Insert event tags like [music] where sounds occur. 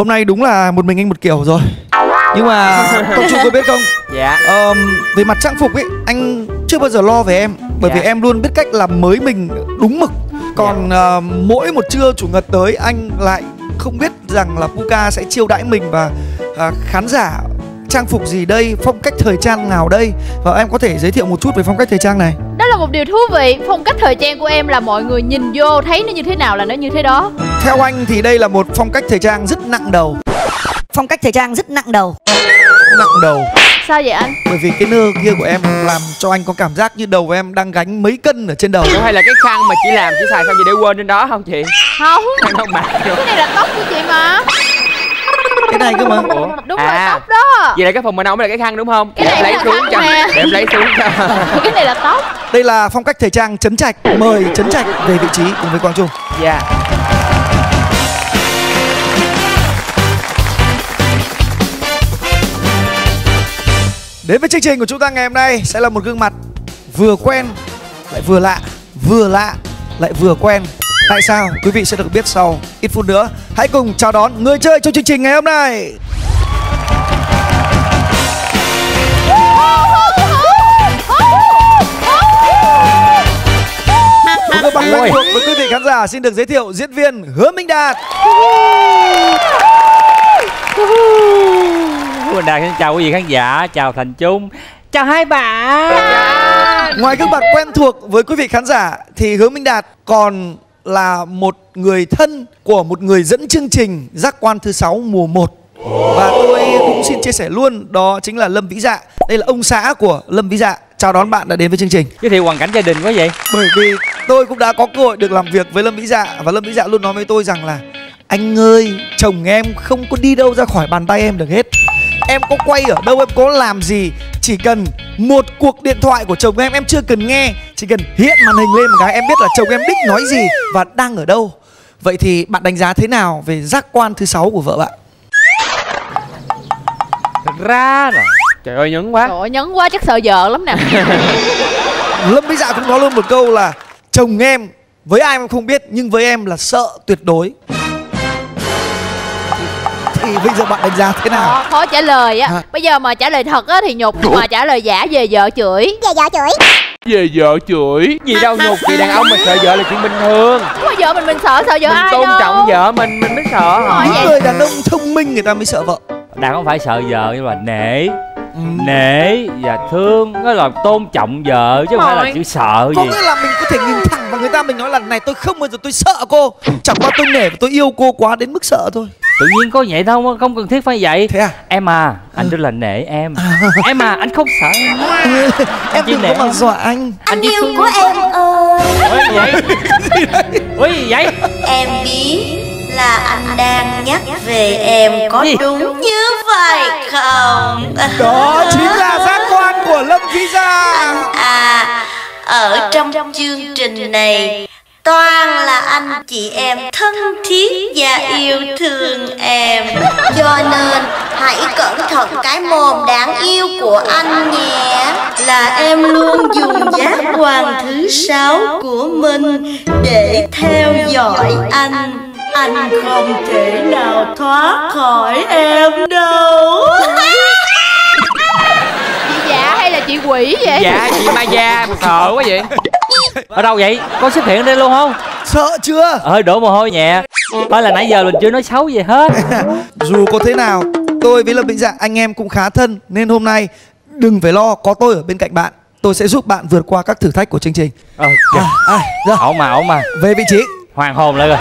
hôm nay đúng là một mình anh một kiểu rồi. Nhưng mà [laughs] công chung có biết không? Dạ. Ờm, về mặt trang phục ấy anh chưa bao giờ lo về em. Bởi vì Dạ. em luôn biết cách làm mới mình đúng mực. Còn ờ, mỗi một trưa chủ nhật tới anh lại không biết rằng là Puka sẽ chiêu đãi mình và à, khán giả trang phục gì đây phong cách thời trang nào đây. Và em có thể giới thiệu một chút về phong cách thời trang này một điều thú vị. Phong cách thời trang của em là mọi người nhìn vô Thấy nó như thế nào là nó như thế đó. Theo anh thì đây là một phong cách thời trang rất nặng đầu. Phong cách thời trang rất nặng đầu. Nặng đầu. Sao vậy anh? bởi vì cái nơ kia của em làm cho anh có cảm giác như đầu em đang gánh mấy cân ở trên đầu. Ủa, hay là cái khăn mà chị làm chị xài xong chị để quên trên đó không chị? Không. [laughs] Khăn Cái này là tóc của chị mà. Cái này cơ mà. Ủa? Đúng à, rồi tóc đó. Vậy là cái phần bên hông mới là cái khăn đúng không? Cái để em này lấy xuống cho. để em lấy xuống cho. [laughs] Cái này là tóc đây là phong cách thời trang chấn trạch mời chấn trạch về vị trí cùng với quang trung dạ Đến với chương trình của chúng ta ngày hôm nay sẽ là một gương mặt vừa quen lại vừa lạ, vừa lạ lại vừa quen. Tại sao? Quý vị sẽ được biết sau ít phút nữa. Hãy cùng chào đón người chơi trong chương trình ngày hôm nay. Khán giả xin được giới thiệu diễn viên Hứa Minh Đạt. Mình Đạt xin chào quý vị khán giả, chào Thành Trung Chào hai bạn Ngoài gương mặt quen thuộc với quý vị khán giả thì Hứa Minh Đạt còn là một người thân của một người dẫn chương trình Giác quan thứ sáu mùa 1 và tôi cũng xin chia sẻ luôn đó chính là Lâm Vĩ Dạ. Đây là ông xã của Lâm Vĩ Dạ. Chào đón bạn đã đến với chương trình. Giới thiệu hoàn cảnh gia đình quá vậy Bởi vì tôi cũng đã có cơ hội được làm việc với Lâm Vĩ Dạ và Lâm Vĩ Dạ luôn nói với tôi rằng là anh ơi, chồng em không có đi đâu ra khỏi bàn tay em được hết. Em có quay ở đâu em có làm gì Chỉ cần một cuộc điện thoại của chồng em Em chưa cần nghe Chỉ cần hiện màn hình lên một cái Em biết là chồng em đích nói gì Và đang ở đâu Vậy thì bạn đánh giá thế nào về giác quan thứ sáu của vợ bạn Thật ra rồi trời ơi nhấn quá. Trời ơi nhấn quá chắc sợ vợ lắm nè. [laughs] Lâm Vĩ Dạ cũng nói luôn một câu là Chồng em với ai em không biết Nhưng với em là sợ tuyệt đối. Thì, bây giờ bạn đánh giá thế nào? Khó, khó trả lời á. Hả? Bây giờ mà trả lời thật á thì nhục Nhưng mà trả lời giả về vợ chửi. Về vợ chửi. Về vợ chửi? Gì đâu nhục vì đàn ông mình sợ vợ là chuyện bình thường. Không có vợ mình mình sợ sợ vợ mình ai tôn đâu. trọng vợ mình mình mới sợ. Những người đàn ông thông minh người ta mới sợ vợ. Đạt không phải sợ vợ nhưng mà nể. Nể và thương Đó là tôn trọng vợ chứ không phải là chữ sợ Có gì. nghĩa là mình có thể nhìn thẳng vào người ta Mình nói là này tôi không bao giờ tôi sợ cô. Chẳng qua tôi nể và tôi yêu cô quá đến mức sợ thôi. Tự nhiên có vậy đâu Không cần thiết phải vậy. Thế à? Em à Anh rất là nể em. [laughs] Em à anh không sợ em. [laughs] Em chỉ đừng có mà em. dọa anh. Anh Yêu thương của em. ơi. Gì vậy. [laughs] Gì vậy. Em biết anh đang nhắc về em có Gì? đúng như vậy không? [laughs] Đó chính là giác quan của Lâm Vĩ Gia. À, ở trong chương trình này Toàn là anh chị em thân thiết và yêu thương em. [laughs] Cho nên hãy cẩn thận cái mồm đáng yêu của anh nhé. Là em luôn dùng giác quan thứ sáu của mình Để theo dõi anh Anh không thể nào thoát khỏi em đâu. Chị giả hay là chị quỷ vậy? Dạ chị ma da sợ quá vậy. Ở đâu vậy? Có xuất hiện ở đây luôn không? Sợ chưa? Ơi đổ mồ hôi nhẹ. Phải là nãy giờ mình chưa nói xấu gì hết. [laughs] Dù có thế nào Tôi với Lâm Vĩ Dạ anh em cũng khá thân Nên hôm nay đừng phải lo Có tôi ở bên cạnh bạn. Tôi sẽ giúp bạn vượt qua các thử thách của chương trình. Ờ à, à, rồi, Ổn mà ổn mà. Về vị trí hoàng hồn lại rồi